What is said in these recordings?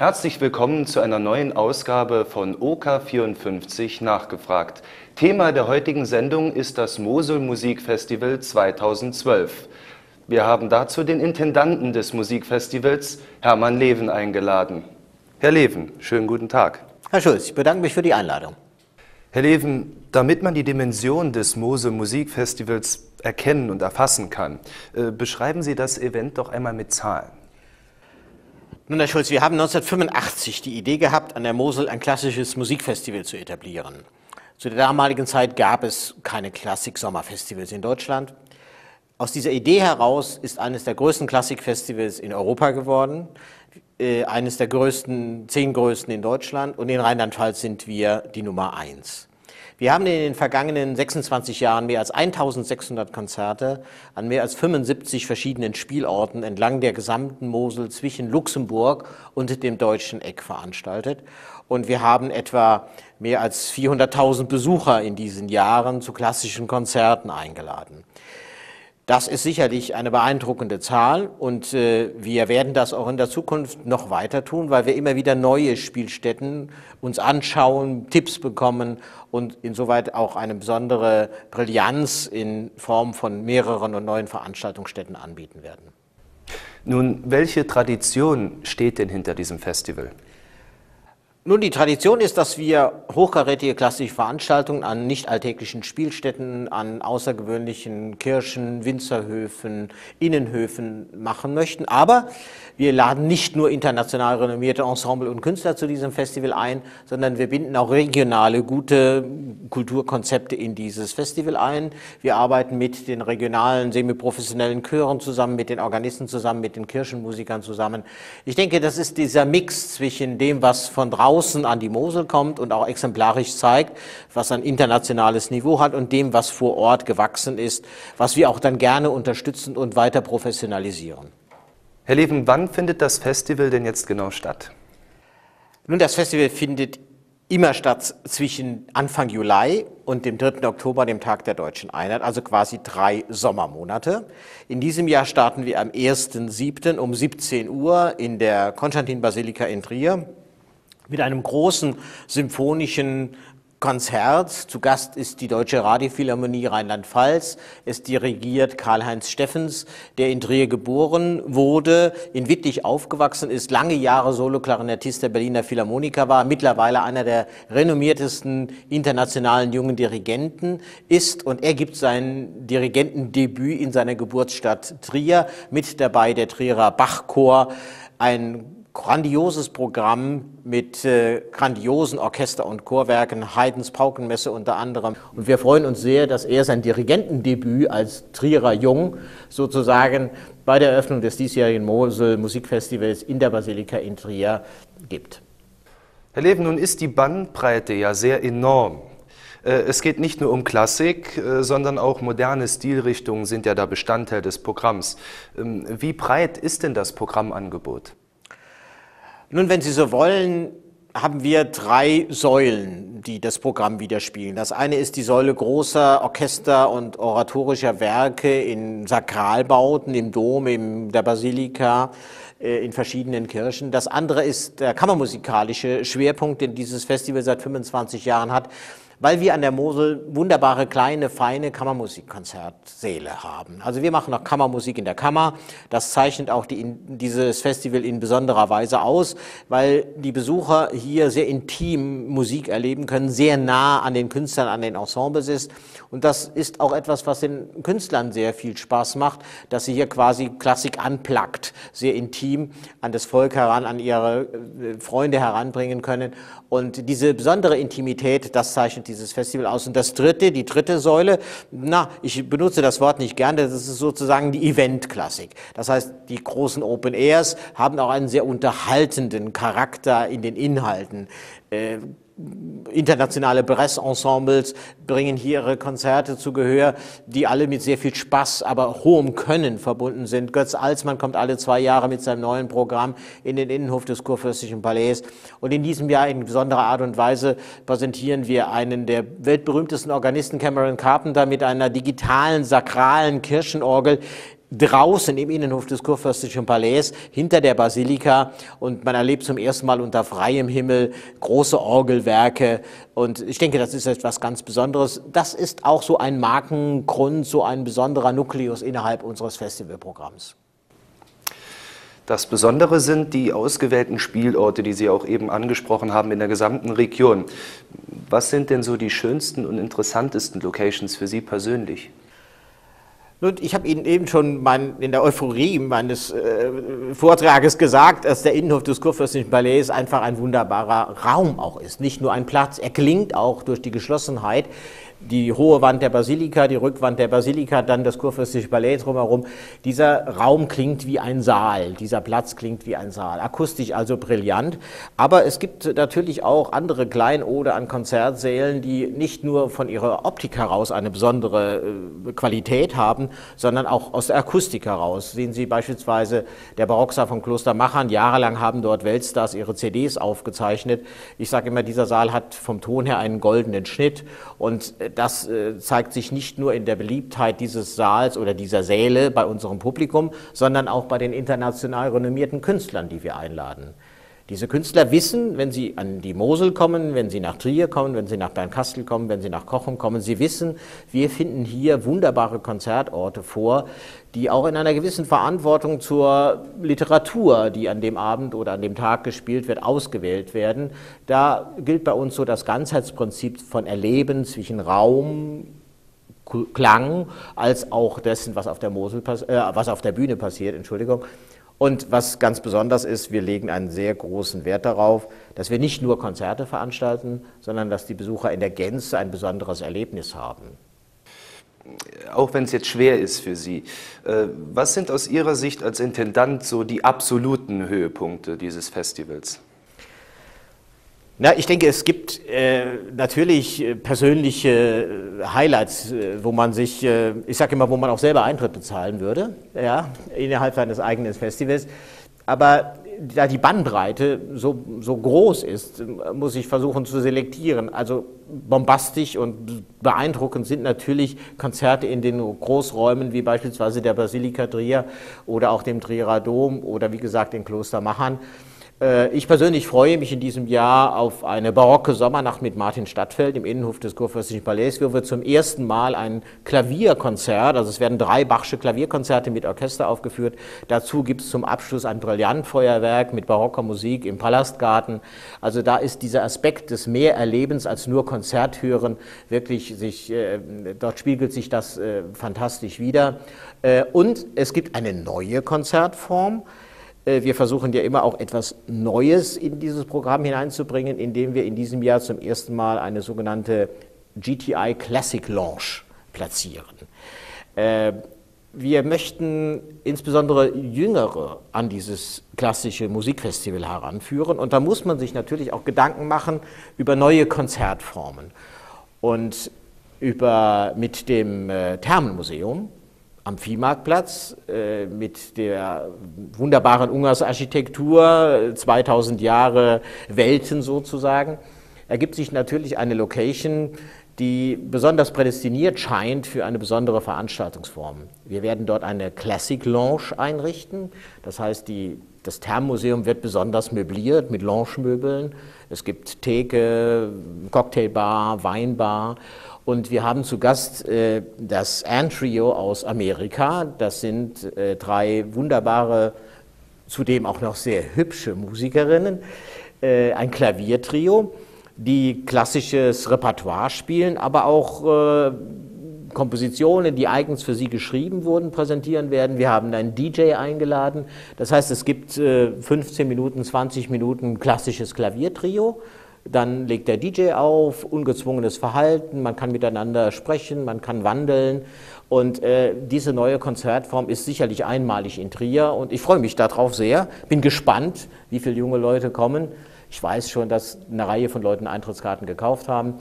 Herzlich willkommen zu einer neuen Ausgabe von OK54 Nachgefragt. Thema der heutigen Sendung ist das Mosel Musikfestival 2012. Wir haben dazu den Intendanten des Musikfestivals, Hermann Leven, eingeladen. Herr Leven, schönen guten Tag. Herr Schulz, ich bedanke mich für die Einladung. Herr Leven, damit man die Dimension des Mosel Musikfestivals erkennen und erfassen kann, äh, beschreiben Sie das Event doch einmal mit Zahlen. Nun, Herr Schulz, wir haben 1985 die Idee gehabt, an der Mosel ein klassisches Musikfestival zu etablieren. Zu der damaligen Zeit gab es keine Klassik-Sommerfestivals in Deutschland. Aus dieser Idee heraus ist eines der größten Klassikfestivals in Europa geworden, äh, eines der größten, zehn größten in Deutschland und in Rheinland-Pfalz sind wir die Nummer eins. Wir haben in den vergangenen 26 Jahren mehr als 1600 Konzerte an mehr als 75 verschiedenen Spielorten entlang der gesamten Mosel zwischen Luxemburg und dem deutschen Eck veranstaltet. Und wir haben etwa mehr als 400.000 Besucher in diesen Jahren zu klassischen Konzerten eingeladen. Das ist sicherlich eine beeindruckende Zahl und äh, wir werden das auch in der Zukunft noch weiter tun, weil wir immer wieder neue Spielstätten uns anschauen, Tipps bekommen und insoweit auch eine besondere Brillanz in Form von mehreren und neuen Veranstaltungsstätten anbieten werden. Nun, welche Tradition steht denn hinter diesem Festival? Nun, die Tradition ist, dass wir hochkarätige klassische Veranstaltungen an nicht alltäglichen Spielstätten, an außergewöhnlichen Kirchen, Winzerhöfen, Innenhöfen machen möchten. Aber wir laden nicht nur international renommierte Ensemble und Künstler zu diesem Festival ein, sondern wir binden auch regionale, gute Kulturkonzepte in dieses Festival ein. Wir arbeiten mit den regionalen, semiprofessionellen Chören zusammen, mit den Organisten zusammen, mit den Kirchenmusikern zusammen. Ich denke, das ist dieser Mix zwischen dem, was von draußen außen an die Mosel kommt und auch exemplarisch zeigt, was ein internationales Niveau hat und dem, was vor Ort gewachsen ist, was wir auch dann gerne unterstützen und weiter professionalisieren. Herr Leven, wann findet das Festival denn jetzt genau statt? Nun, das Festival findet immer statt zwischen Anfang Juli und dem 3. Oktober, dem Tag der deutschen Einheit, also quasi drei Sommermonate. In diesem Jahr starten wir am 1.7. um 17 Uhr in der Konstantin-Basilika in Trier mit einem großen symphonischen Konzert. Zu Gast ist die Deutsche Radiophilharmonie Rheinland-Pfalz. Es dirigiert Karl-Heinz Steffens, der in Trier geboren wurde, in Wittlich aufgewachsen ist, lange Jahre Soloklarinettist der Berliner Philharmoniker war, mittlerweile einer der renommiertesten internationalen jungen Dirigenten ist. Und er gibt sein Dirigentendebüt in seiner Geburtsstadt Trier, mit dabei der Trierer Bachchor, ein grandioses Programm mit äh, grandiosen Orchester- und Chorwerken, Haydns Paukenmesse unter anderem. Und wir freuen uns sehr, dass er sein Dirigentendebüt als Trierer Jung sozusagen bei der Eröffnung des diesjährigen Mosel Musikfestivals in der Basilika in Trier gibt. Herr Leven, nun ist die Bandbreite ja sehr enorm. Äh, es geht nicht nur um Klassik, äh, sondern auch moderne Stilrichtungen sind ja da Bestandteil des Programms. Ähm, wie breit ist denn das Programmangebot? Nun, wenn Sie so wollen, haben wir drei Säulen, die das Programm widerspiegeln. Das eine ist die Säule großer Orchester und oratorischer Werke in Sakralbauten, im Dom, in der Basilika, äh, in verschiedenen Kirchen. Das andere ist der kammermusikalische Schwerpunkt, den dieses Festival seit 25 Jahren hat weil wir an der Mosel wunderbare kleine, feine Kammermusikkonzertsäle haben. Also wir machen auch Kammermusik in der Kammer. Das zeichnet auch die, dieses Festival in besonderer Weise aus, weil die Besucher hier sehr intim Musik erleben können, sehr nah an den Künstlern, an den Ensembles ist. Und das ist auch etwas, was den Künstlern sehr viel Spaß macht, dass sie hier quasi Klassik anplagt, sehr intim an das Volk heran, an ihre äh, Freunde heranbringen können. Und diese besondere Intimität, das zeichnet dieses Festival aus. Und das dritte, die dritte Säule, na, ich benutze das Wort nicht gerne, das ist sozusagen die Event-Klassik. Das heißt, die großen Open Airs haben auch einen sehr unterhaltenden Charakter in den Inhalten. Internationale Bress-Ensembles bringen hier ihre Konzerte zu Gehör, die alle mit sehr viel Spaß, aber hohem Können verbunden sind. Götz Alsmann kommt alle zwei Jahre mit seinem neuen Programm in den Innenhof des Kurfürstlichen Palais. Und in diesem Jahr in besonderer Art und Weise präsentieren wir einen der weltberühmtesten Organisten, Cameron Carpenter, mit einer digitalen, sakralen Kirchenorgel, draußen im Innenhof des Kurfürstlichen Palais hinter der Basilika und man erlebt zum ersten Mal unter freiem Himmel große Orgelwerke und ich denke, das ist etwas ganz Besonderes. Das ist auch so ein Markengrund, so ein besonderer Nukleus innerhalb unseres Festivalprogramms. Das Besondere sind die ausgewählten Spielorte, die Sie auch eben angesprochen haben, in der gesamten Region. Was sind denn so die schönsten und interessantesten Locations für Sie persönlich? Nun, ich habe Ihnen eben schon mein, in der Euphorie meines äh, Vortrages gesagt, dass der Innenhof des Kurfürstlichen Palais einfach ein wunderbarer Raum auch ist. Nicht nur ein Platz, er klingt auch durch die Geschlossenheit die hohe Wand der Basilika, die Rückwand der Basilika, dann das kurfürstliche Palais drumherum. Dieser Raum klingt wie ein Saal, dieser Platz klingt wie ein Saal. Akustisch also brillant. Aber es gibt natürlich auch andere Kleinode an Konzertsälen, die nicht nur von ihrer Optik heraus eine besondere äh, Qualität haben, sondern auch aus der Akustik heraus. Sehen Sie beispielsweise der Barocksaal von Kloster Machern. Jahrelang haben dort Weltstars ihre CDs aufgezeichnet. Ich sage immer, dieser Saal hat vom Ton her einen goldenen Schnitt und äh, das äh, zeigt sich nicht nur in der Beliebtheit dieses Saals oder dieser Säle bei unserem Publikum, sondern auch bei den international renommierten Künstlern, die wir einladen. Diese Künstler wissen, wenn sie an die Mosel kommen, wenn sie nach Trier kommen, wenn sie nach Bernkastel kommen, wenn sie nach Kochum kommen, sie wissen, wir finden hier wunderbare Konzertorte vor, die auch in einer gewissen Verantwortung zur Literatur, die an dem Abend oder an dem Tag gespielt wird, ausgewählt werden. Da gilt bei uns so das Ganzheitsprinzip von Erleben zwischen Raum, Klang, als auch dessen, was auf der, Mosel, äh, was auf der Bühne passiert, Entschuldigung. Und was ganz besonders ist, wir legen einen sehr großen Wert darauf, dass wir nicht nur Konzerte veranstalten, sondern dass die Besucher in der Gänze ein besonderes Erlebnis haben. Auch wenn es jetzt schwer ist für Sie, äh, was sind aus Ihrer Sicht als Intendant so die absoluten Höhepunkte dieses Festivals? Na, ich denke, es gibt äh, natürlich äh, persönliche äh, Highlights, äh, wo man sich, äh, ich sage immer, wo man auch selber Eintritt bezahlen würde, ja, innerhalb eines eigenen Festivals. Aber da die Bandbreite so, so groß ist, muss ich versuchen zu selektieren. Also bombastisch und beeindruckend sind natürlich Konzerte in den Großräumen wie beispielsweise der Basilika Trier oder auch dem Trierer Dom oder wie gesagt in Kloster Machern. Äh, ich persönlich freue mich in diesem Jahr auf eine barocke Sommernacht mit Martin Stadtfeld im Innenhof des Kurfürstlichen Palais, wo wir zum ersten Mal ein Klavierkonzert, also es werden drei Bachsche Klavierkonzerte mit Orchester aufgeführt. Dazu gibt es zum Abschluss ein Brillantfeuerwerk mit barocker Musik im Palastgarten. Also da ist dieser Aspekt des Mehrerlebens als nur Konzert hören wirklich sich, äh, dort spiegelt sich das äh, fantastisch wieder. Und es gibt eine neue Konzertform. Äh, wir versuchen ja immer auch etwas Neues in dieses Programm hineinzubringen, indem wir in diesem Jahr zum ersten Mal eine sogenannte GTI Classic Launch platzieren. Äh, wir möchten insbesondere Jüngere an dieses klassische Musikfestival heranführen und da muss man sich natürlich auch Gedanken machen über neue Konzertformen. Und über, mit dem äh, Thermenmuseum am Viehmarktplatz äh, mit der wunderbaren Ungarsarchitektur, 2000 Jahre Welten sozusagen, ergibt sich natürlich eine Location, die besonders prädestiniert scheint für eine besondere Veranstaltungsform. Wir werden dort eine Classic Lounge einrichten, das heißt, die, das Thermmuseum wird besonders möbliert mit Lounge-Möbeln. Es gibt Theke, Cocktailbar, Weinbar und wir haben zu Gast äh, das Antrio aus Amerika. Das sind äh, drei wunderbare, zudem auch noch sehr hübsche Musikerinnen. Äh, ein Klaviertrio, die klassisches Repertoire spielen, aber auch äh, Kompositionen, die eigens für sie geschrieben wurden, präsentieren werden. Wir haben einen DJ eingeladen. Das heißt, es gibt 15 äh, Minuten, 20 Minuten klassisches Klaviertrio dann legt der DJ auf, ungezwungenes Verhalten, man kann miteinander sprechen, man kann wandeln. Und äh, diese neue Konzertform ist sicherlich einmalig in Trier und ich freue mich darauf sehr. Bin gespannt, wie viele junge Leute kommen. Ich weiß schon, dass eine Reihe von Leuten Eintrittskarten gekauft haben.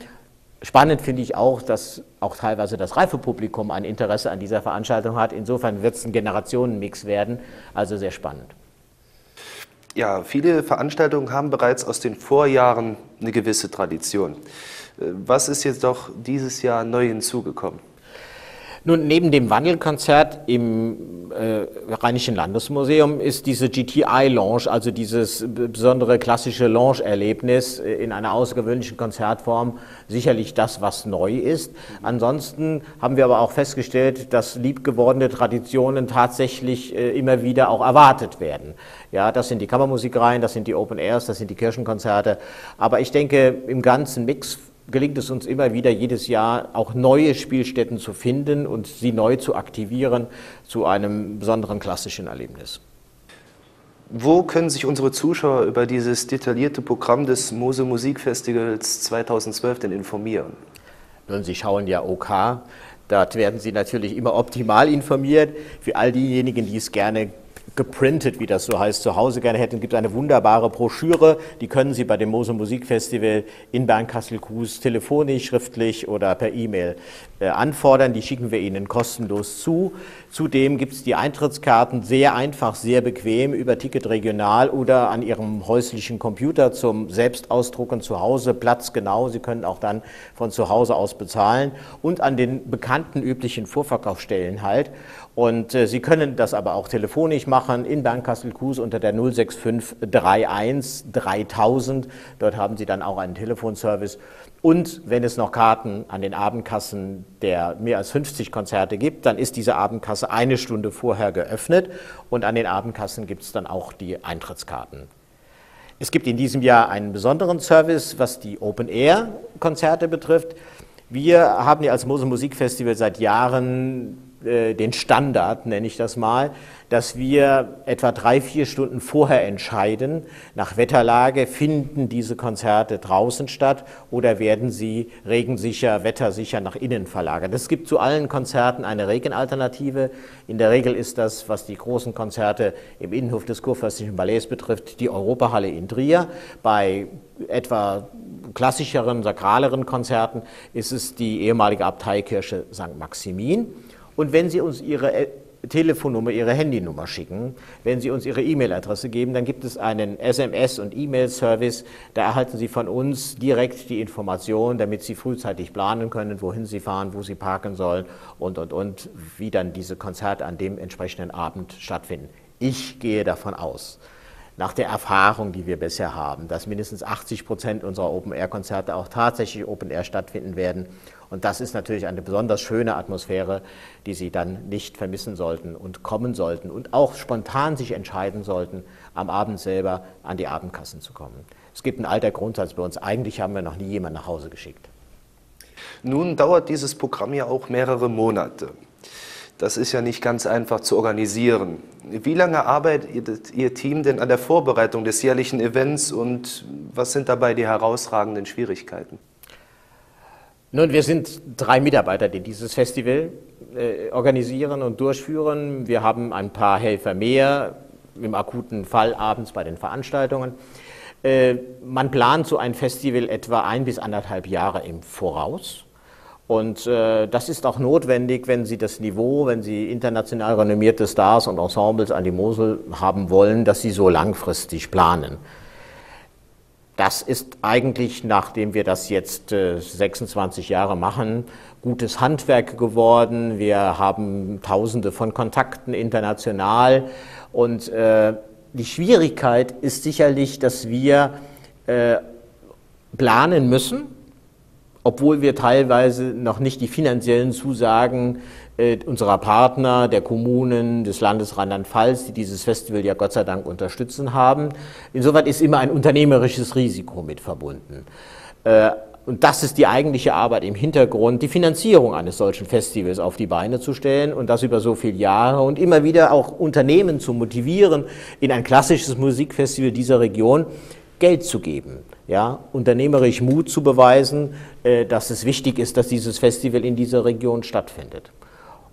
Spannend finde ich auch, dass auch teilweise das reife Publikum ein Interesse an dieser Veranstaltung hat. Insofern wird es ein Generationenmix werden, also sehr spannend. Ja, viele Veranstaltungen haben bereits aus den Vorjahren eine gewisse Tradition. Äh, was ist jetzt doch dieses Jahr neu hinzugekommen? Nun, neben dem Wandelkonzert im äh, Rheinischen Landesmuseum ist diese GTI-Lounge, also dieses besondere klassische Lounge-Erlebnis äh, in einer außergewöhnlichen Konzertform, sicherlich das, was neu ist. Ansonsten haben wir aber auch festgestellt, dass liebgewordene Traditionen tatsächlich äh, immer wieder auch erwartet werden. Ja, das sind die Kammermusikreihen, das sind die Open Airs, das sind die Kirchenkonzerte. Aber ich denke, im ganzen Mix gelingt es uns immer wieder jedes Jahr auch neue Spielstätten zu finden und sie neu zu aktivieren zu einem besonderen klassischen Erlebnis. Wo können sich unsere Zuschauer über dieses detaillierte Programm des Mose Musikfestivals 2012 denn informieren? Nun, Sie schauen ja OK. Dort werden Sie natürlich immer optimal informiert. Für all diejenigen, die es gerne geprintet, wie das so heißt, zu Hause gerne hätten, gibt eine wunderbare Broschüre, die können Sie bei dem Mose Musikfestival in Bernkassel-Kues telefonisch, schriftlich oder per E-Mail äh, anfordern. Die schicken wir Ihnen kostenlos zu. Zudem gibt es die Eintrittskarten sehr einfach, sehr bequem über Ticket Regional oder an Ihrem häuslichen Computer zum Selbstausdrucken zu Hause, platzgenau. Sie können auch dann von zu Hause aus bezahlen und an den bekannten üblichen Vorverkaufsstellen halt. Und äh, Sie können das aber auch telefonisch machen in Bernkastel-Kues unter der 06531 3000. Dort haben Sie dann auch einen Telefonservice. Und wenn es noch Karten an den Abendkassen der mehr als 50 Konzerte gibt, dann ist diese Abendkasse eine Stunde vorher geöffnet und an den Abendkassen gibt es dann auch die Eintrittskarten. Es gibt in diesem Jahr einen besonderen Service, was die Open-Air-Konzerte betrifft. Wir haben ja als Mose Musikfestival seit Jahren den Standard, nenne ich das mal, dass wir etwa drei, vier Stunden vorher entscheiden, nach Wetterlage, finden diese Konzerte draußen statt oder werden sie regensicher, wettersicher nach innen verlagert. Es gibt zu allen Konzerten eine Regenalternative. In der Regel ist das, was die großen Konzerte im Innenhof des Kurfürstlichen Ballets betrifft, die Europahalle in Trier. Bei etwa klassischeren, sakraleren Konzerten ist es die ehemalige Abteikirche St. Maximin. Und wenn Sie uns Ihre äh, Telefonnummer, Ihre Handynummer schicken, wenn Sie uns Ihre E-Mail-Adresse geben, dann gibt es einen SMS- und E-Mail-Service. Da erhalten Sie von uns direkt die Information, damit Sie frühzeitig planen können, wohin Sie fahren, wo Sie parken sollen und, und, und, wie dann diese Konzerte an dem entsprechenden Abend stattfinden. Ich gehe davon aus, nach der Erfahrung, die wir bisher haben, dass mindestens 80 Prozent unserer Open-Air-Konzerte auch tatsächlich Open-Air stattfinden werden und das ist natürlich eine besonders schöne Atmosphäre, die Sie dann nicht vermissen sollten und kommen sollten und auch spontan sich entscheiden sollten, am Abend selber an die Abendkassen zu kommen. Es gibt einen alter Grundsatz bei uns, eigentlich haben wir noch nie jemanden nach Hause geschickt. Nun dauert dieses Programm ja auch mehrere Monate. Das ist ja nicht ganz einfach zu organisieren. Wie lange arbeitet Ihr Team denn an der Vorbereitung des jährlichen Events und was sind dabei die herausragenden Schwierigkeiten? Nun, wir sind drei Mitarbeiter, die dieses Festival äh, organisieren und durchführen. Wir haben ein paar Helfer mehr, im akuten Fall abends bei den Veranstaltungen. Äh, man plant so ein Festival etwa ein bis anderthalb Jahre im Voraus. Und äh, das ist auch notwendig, wenn Sie das Niveau, wenn Sie international renommierte Stars und Ensembles an die Mosel haben wollen, dass Sie so langfristig planen. Das ist eigentlich, nachdem wir das jetzt 26 äh, Jahre machen, gutes Handwerk geworden. Wir haben Tausende von Kontakten international. Und äh, die Schwierigkeit ist sicherlich, dass wir äh, planen müssen, obwohl wir teilweise noch nicht die finanziellen Zusagen äh, unserer Partner, der Kommunen, des Landes Rheinland-Pfalz, die dieses Festival ja Gott sei Dank unterstützen haben. Insoweit ist immer ein unternehmerisches Risiko mit verbunden. Äh, und das ist die eigentliche Arbeit im Hintergrund, die Finanzierung eines solchen Festivals auf die Beine zu stellen und das über so viele Jahre und immer wieder auch Unternehmen zu motivieren, in ein klassisches Musikfestival dieser Region Geld zu geben, ja, unternehmerisch Mut zu beweisen, äh, dass es wichtig ist, dass dieses Festival in dieser Region stattfindet.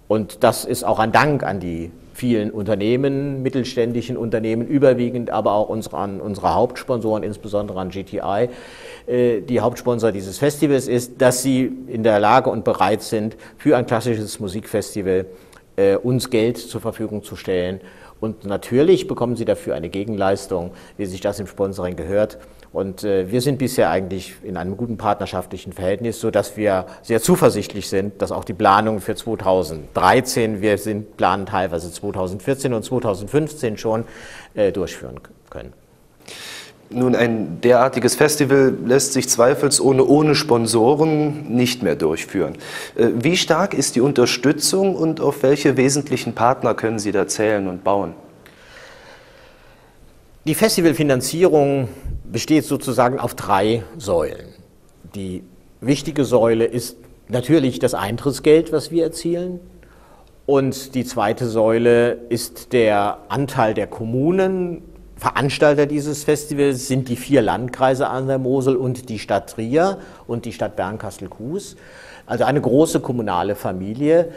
Und das ist auch ein Dank an die vielen Unternehmen, mittelständischen Unternehmen, überwiegend aber auch unsere, an unsere Hauptsponsoren, insbesondere an GTI, äh, die Hauptsponsor dieses Festivals ist, dass sie in der Lage und bereit sind, für ein klassisches Musikfestival äh, uns Geld zur Verfügung zu stellen Und natürlich bekommen Sie dafür eine Gegenleistung, wie sich das im Sponsoring gehört. Und äh, wir sind bisher eigentlich in einem guten partnerschaftlichen Verhältnis, sodass wir sehr zuversichtlich sind, dass auch die Planungen für 2013, wir sind planen teilweise 2014 und 2015 schon, äh, durchführen können. Nun, ein derartiges Festival lässt sich zweifelsohne ohne Sponsoren nicht mehr durchführen. Äh, wie stark ist die Unterstützung und auf welche wesentlichen Partner können Sie da zählen und bauen? Die Festivalfinanzierung besteht sozusagen auf drei Säulen. Die wichtige Säule ist natürlich das Eintrittsgeld, was wir erzielen. Und die zweite Säule ist der Anteil der Kommunen Veranstalter dieses Festivals sind die vier Landkreise an der Mosel und die Stadt Trier und die Stadt Bernkastel-Kues. Also eine große kommunale Familie,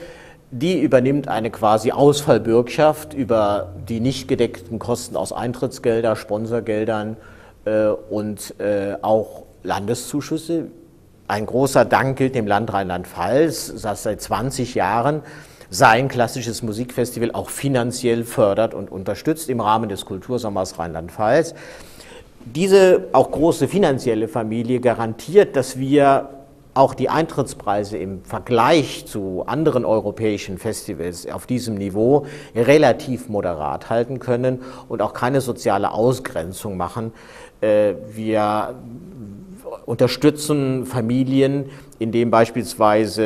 die übernimmt eine quasi Ausfallbürgschaft über die nicht gedeckten Kosten aus Eintrittsgelder, Sponsorgeldern äh, und äh, auch Landeszuschüsse. Ein großer Dank gilt dem Land Rheinland-Pfalz, das seit 20 Jahren sein klassisches Musikfestival auch finanziell fördert und unterstützt im Rahmen des Kultursommers Rheinland-Pfalz. Diese auch große finanzielle Familie garantiert, dass wir auch die Eintrittspreise im Vergleich zu anderen europäischen Festivals auf diesem Niveau relativ moderat halten können und auch keine soziale Ausgrenzung machen. Äh, wir unterstützen Familien, in denen beispielsweise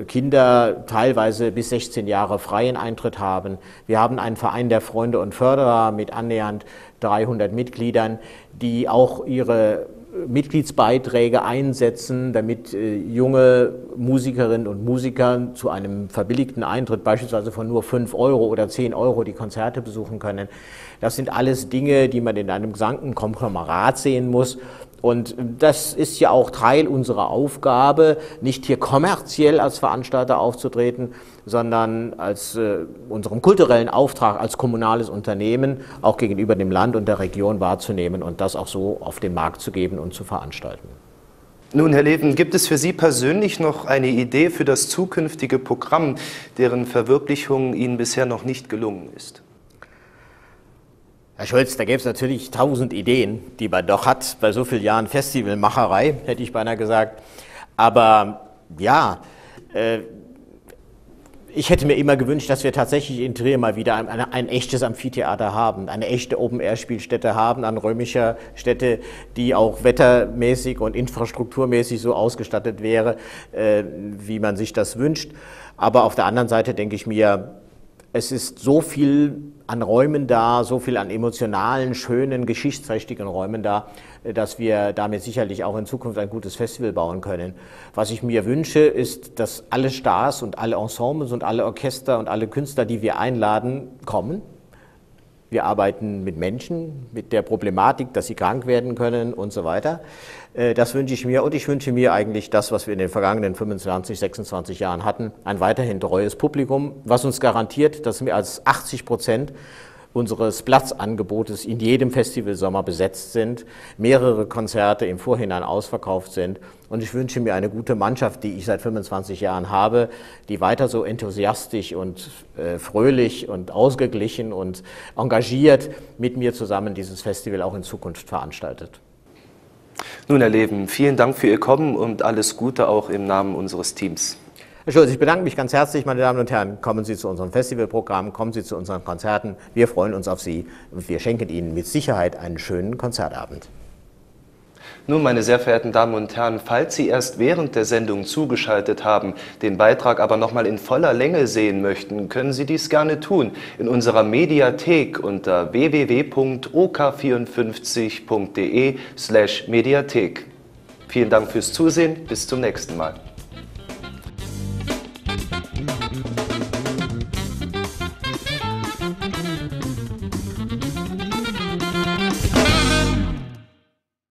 äh, Kinder teilweise bis 16 Jahre freien Eintritt haben. Wir haben einen Verein der Freunde und Förderer mit annähernd 300 Mitgliedern, die auch ihre Mitgliedsbeiträge einsetzen, damit äh, junge Musikerinnen und Musiker zu einem verbilligten Eintritt, beispielsweise von nur 5 Euro oder 10 Euro, die Konzerte besuchen können. Das sind alles Dinge, die man in einem gesamten Konglomerat sehen muss. Und das ist ja auch Teil unserer Aufgabe, nicht hier kommerziell als Veranstalter aufzutreten, sondern als äh, unserem kulturellen Auftrag als kommunales Unternehmen auch gegenüber dem Land und der Region wahrzunehmen und das auch so auf den Markt zu geben und zu veranstalten. Nun, Herr Leven, gibt es für Sie persönlich noch eine Idee für das zukünftige Programm, deren Verwirklichung Ihnen bisher noch nicht gelungen ist? Herr Scholz, da gäbe es natürlich tausend Ideen, die man doch hat bei so vielen Jahren Festivalmacherei, hätte ich beinahe gesagt. Aber ja, äh, ich hätte mir immer gewünscht, dass wir tatsächlich in Trier mal wieder ein, ein, ein echtes Amphitheater haben, eine echte Open-Air-Spielstätte haben, an römischer Stätte, die auch wettermäßig und infrastrukturmäßig so ausgestattet wäre, äh, wie man sich das wünscht. Aber auf der anderen Seite denke ich mir, es ist so viel an Räumen da, so viel an emotionalen, schönen, geschichtsträchtigen Räumen da, dass wir damit sicherlich auch in Zukunft ein gutes Festival bauen können. Was ich mir wünsche, ist, dass alle Stars und alle Ensembles und alle Orchester und alle Künstler, die wir einladen, kommen wir arbeiten mit Menschen, mit der Problematik, dass sie krank werden können und so weiter. Äh, das wünsche ich mir und ich wünsche mir eigentlich das, was wir in den vergangenen 25, 26 Jahren hatten, ein weiterhin treues Publikum, was uns garantiert, dass mehr als 80 Prozent unseres Platzangebotes in jedem Festivalsommer besetzt sind, mehrere Konzerte im Vorhinein ausverkauft sind. Und ich wünsche mir eine gute Mannschaft, die ich seit 25 Jahren habe, die weiter so enthusiastisch und äh, fröhlich und ausgeglichen und engagiert mit mir zusammen dieses Festival auch in Zukunft veranstaltet. Nun, Herr Leven, vielen Dank für Ihr Kommen und alles Gute auch im Namen unseres Teams. Herr Schulz, ich bedanke mich ganz herzlich, meine Damen und Herren. Kommen Sie zu unserem Festivalprogramm, kommen Sie zu unseren Konzerten. Wir freuen uns auf Sie und wir schenken Ihnen mit Sicherheit einen schönen Konzertabend. Nun, meine sehr verehrten Damen und Herren, falls Sie erst während der Sendung zugeschaltet haben, den Beitrag aber nochmal in voller Länge sehen möchten, können Sie dies gerne tun in unserer Mediathek unter www.ok54.de slash Mediathek. Vielen Dank fürs Zusehen, bis zum nächsten Mal.